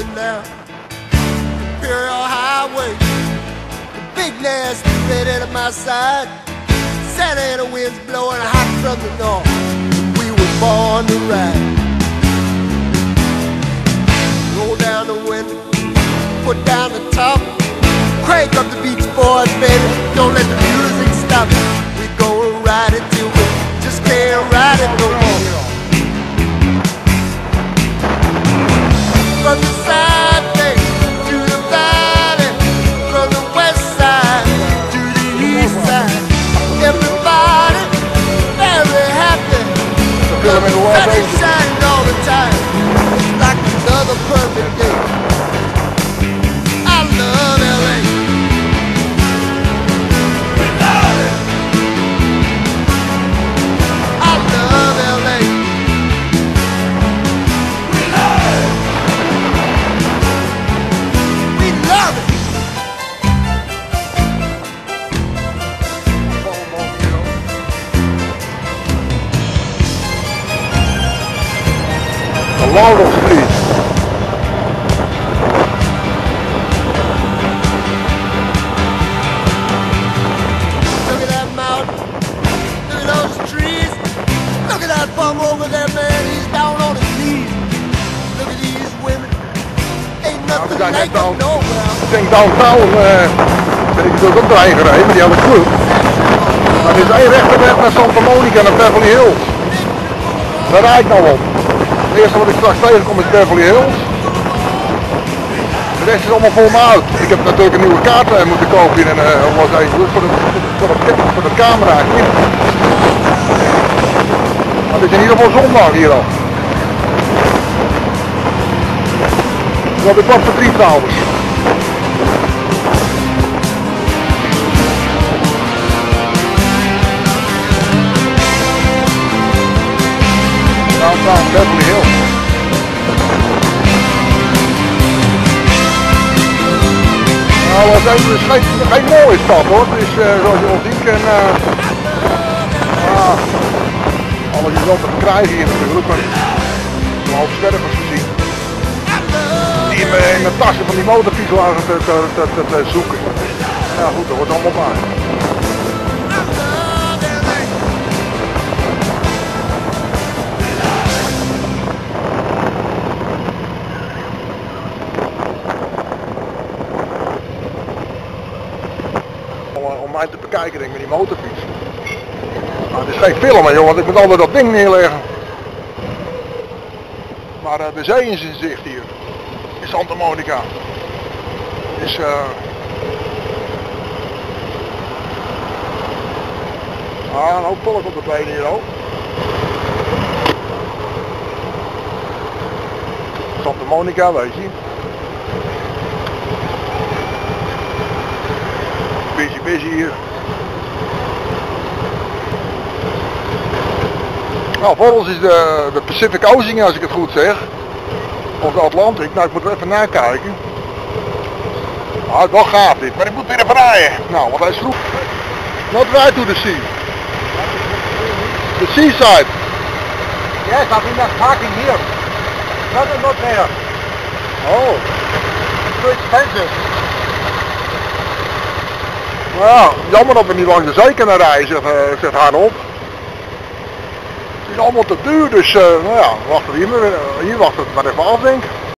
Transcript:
rolling down Imperial Highway. The big nasty red at my side. Santa Ana winds blowing hot from the north. We were born to ride. Roll down the window, put down the top. Crank up the beach boys, baby. Don't let the music stop. We gonna ride it till Touch the sand all the time, like another perfect day. De Laurel Street. Look at that mountain. Look at those trees. Look at that bum over there, man. He's down on his knees. Look at these women. Ain't nothing we zijn like al- nowhere. Ik denk downtown eh ben ik natuurlijk ook doorheen gereden met die hele club. Maar er is één rechte weg naar Santa Monica en naar Beverly Hills. Daar rijd ik nou op. Het eerste wat ik straks tegenkom is Beverly Hills. De rest is allemaal vol me uit. Ik heb natuurlijk een nieuwe kaart eh, moeten kopen in uh, Los Angeles voor de, camera. Maar het is in ieder geval zondag hier al. Dat ik wat voor drie trouwens. Beverly Hills. Nou, Los Angeles is geen, geen mooie stad hoor. Het is eh, zoals je al ziet en eh ja, alles is wel te krijgen hier natuurlijk, maar een hoop zwervers gezien. Die in in mijn tassen van die motorfiets lagen te, te, te, te, zoeken. Ja goed, dat wordt allemaal maar. Te bekijken denk met die motorfiets. Nou, het is geen filmen joh, want ik moet altijd dat ding neerleggen. Maar eh, de zee is in zicht hier. In Santa Monica. Dus Ah, een hoop volk op de benen hier ook. Santa Monica, weet je. Busy, busy hier. Nou, voor ons is de, de Pacific Ocean, als ik het goed zeg. Of de Atlantic. Nou, ik moet er even nakijken. Ah, het is wel gaaf dit, maar ik moet weer even rijden. Nou, want hij is vroeg. Not right to the sea. The seaside. Yes, I've been just parking here. Not, not there. Oh. It's too expensive. Nou ja, jammer dat we niet langs de zee kunnen rijden, zegt, eh, zegt Harop. Het is allemaal te duur, dus eh, nou ja, wachten we hier, hier wachten we maar even af, denk ik.